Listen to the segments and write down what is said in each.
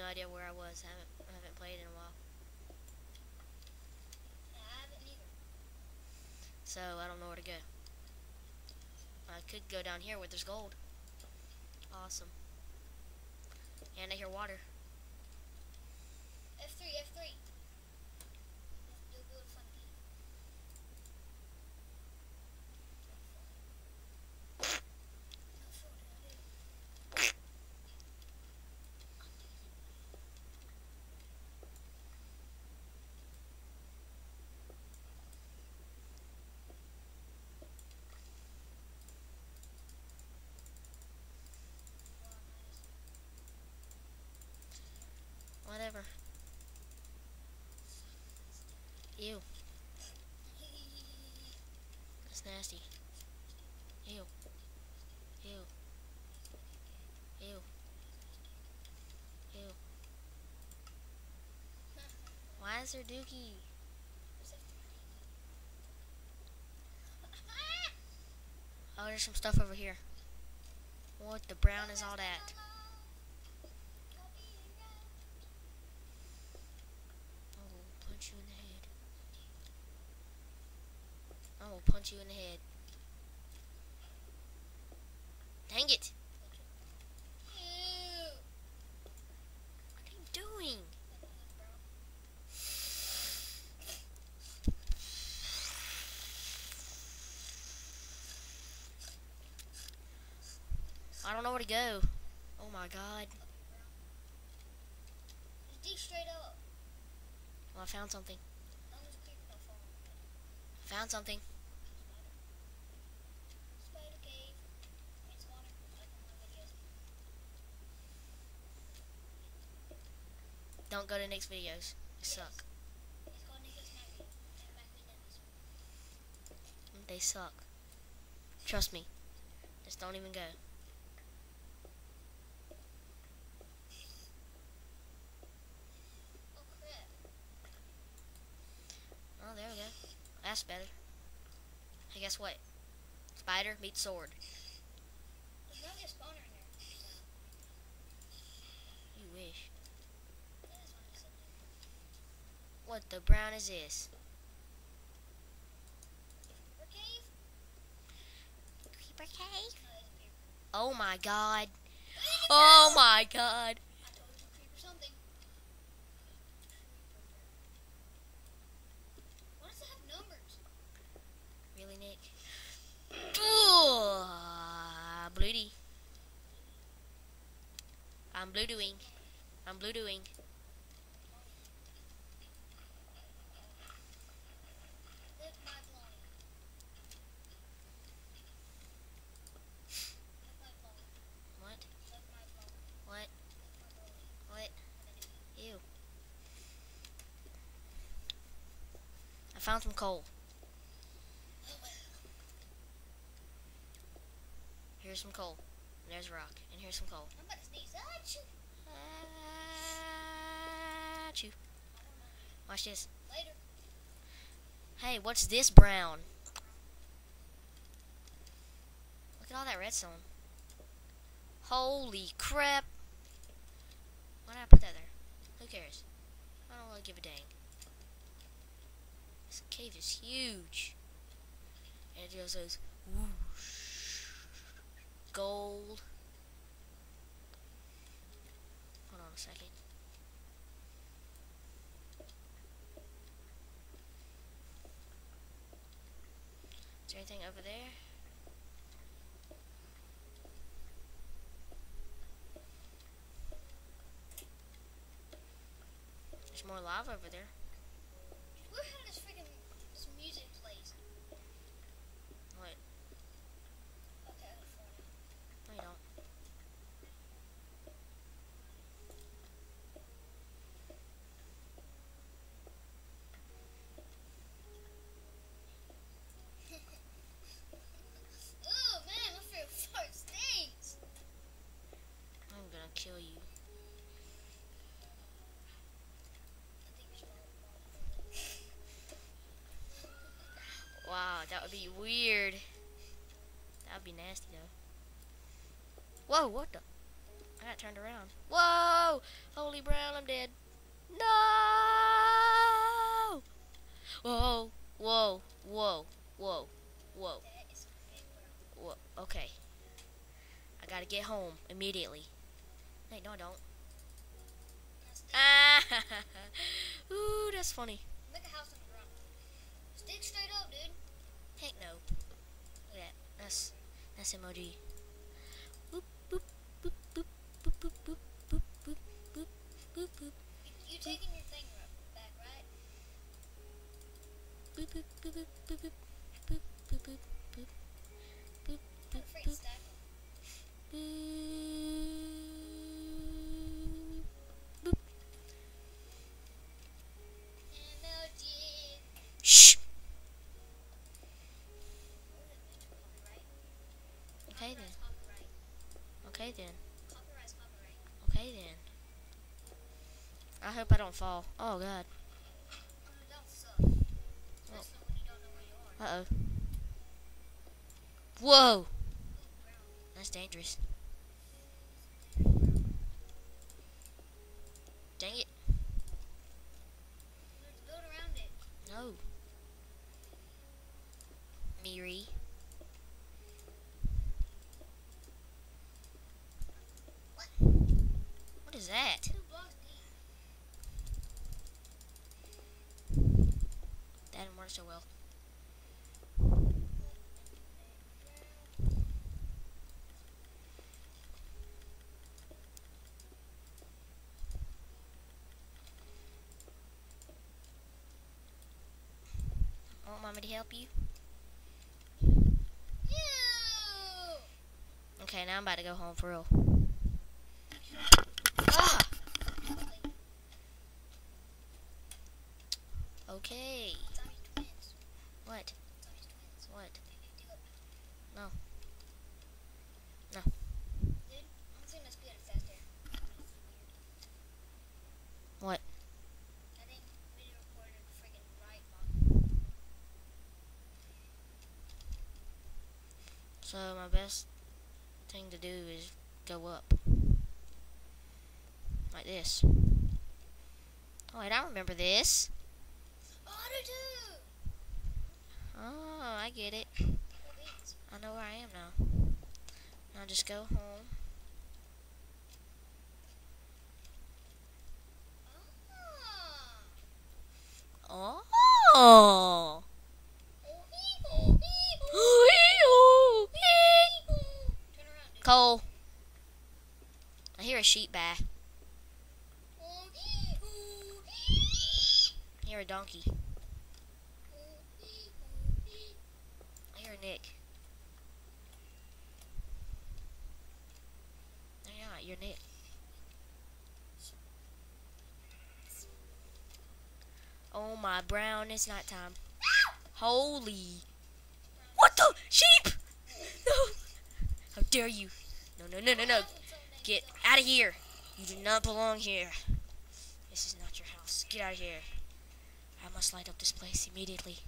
no idea where I was. I haven't, I haven't played in a while. Yeah, I haven't either. So I don't know where to go. I could go down here where there's gold. Awesome. And I hear water. F3, F3. Do a good fun game. Whatever. Ew, that's nasty. Ew. Ew. Ew. Ew. Why is there dookie? Oh, there's some stuff over here. What the brown is all that? I will punch you in the head. I will punch you in the head. Dang it! What are you doing? I don't know where to go. Oh my god. Just dig straight up. Well, I found something. Long as creeper don't fall. Found something. Spider cave. It's water. Like in my videos. Don't go to Nick's videos. They suck. They suck. Trust me. Just don't even go. Oh, there we go. That's better. Hey, guess what? Spider meets sword. There's not a spawner in there. So, You wish. yeah, that's why I said that. What the brown is this? Oh my god. Oh my god. Really, Nick? Bloody. I'm blue doing. I'm blue doing. Live my belonging. Live my belonging. What? Live my belonging. What? Live my belonging. What? And then it- Ew. I found some coal. Here's some coal. And there's a rock. And here's some coal. I'm about to sneeze. Achoo. Achoo. Watch this. Later. Hey, what's this brown? Look at all that redstone. Holy crap. Why did I put that there? Who cares? I don't really give a dang. Cave is huge. And it just goes whoosh. Gold. Hold on a second. Is there anything over there? There's more lava over there. Where how this freaking this music plays? What? Okay, I gotta fall down. No, you don't. oh man, my favorite fart stinks. I'm gonna kill you. I think you're strong. That'd be weird. That'd be nasty though. Whoa, what the? I got turned around. Whoa! Holy brown, I'm dead. No! Whoa, whoa, whoa, whoa, whoa, That whoa. Okay. I gotta get home immediately. Wait, no, I don't. Ah! Ooh, that's funny. make a house on the ground. Stick straight up, dude. Heck no. Look at that. That's that's emoji. Boop boop boop boop boop boop boop boop boop boop boop boop You, taking your thing back, right? boop boop boop boop boop boop boop boop boop boop boop I'm afraid to stack them. boop. Okay then. Okay then. Okay then. I hope I don't fall. Oh god. Uh oh. Whoa! That's dangerous. Dang it. Want mommy to help you? Okay, now I'm about to go home for real. Ah! Okay. Tommy's twins. What? Tommy's twins. What? They need to go. No. No. Dude, I'm saying let's get it faster. What? I think video recorded friggin' right button. So my best thing to do is go up. Like this. Oh wait, I remember this. Oh, I get it. I know where I am now. Now just go home. Ah. Oh. Turn around, dude. Cole. I hear a sheep bear. You're a donkey. I hear Nick. No, you're not. You're Nick. Oh my brown, it's nighttime. Holy. What the? Sheep! No! How dare you? No, no, no, no, no. Get out of here. You do not belong here. This is not your house. Get out of here. I must light up this place immediately.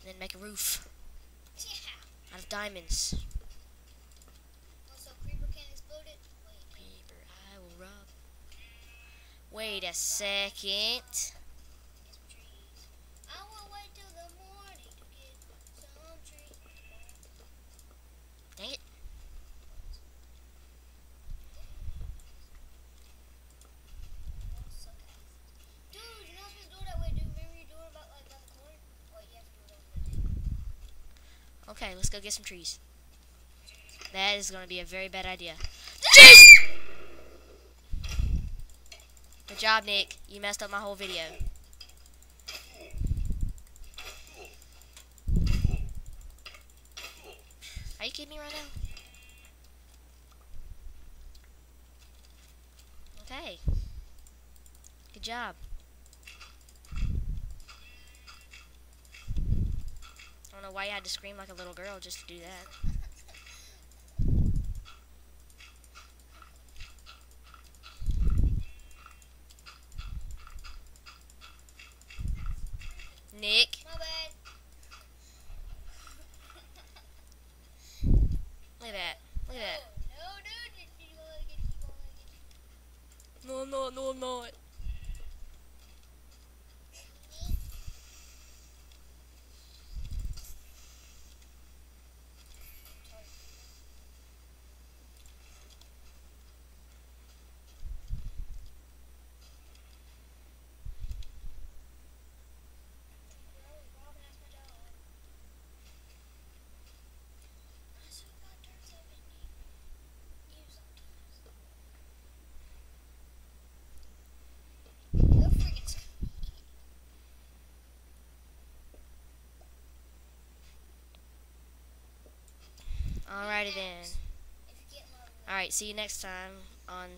And then make a roof Yeah. out of diamonds. Oh, so creeper can't explode it? Wait. Paper, I will rub. Wait a second. Get some trees. I will wait till the morning to get some trees. Dang it. Don't suck ass. Dude, you're not supposed to do it that way, dude. Remember you doing about like by the corner? Wait, you have to do it over there. Okay, let's go get some trees. That is going to be a very bad idea. Jeez! Good job, Nick. You messed up my whole video. Are you kidding me right now? Okay. Good job. don't know why you had to scream like a little girl just to do that. Nick. Look at that. Look at that. it in. Alright, see you next time on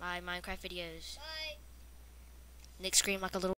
my Minecraft videos. Bye. Nick screamed like a little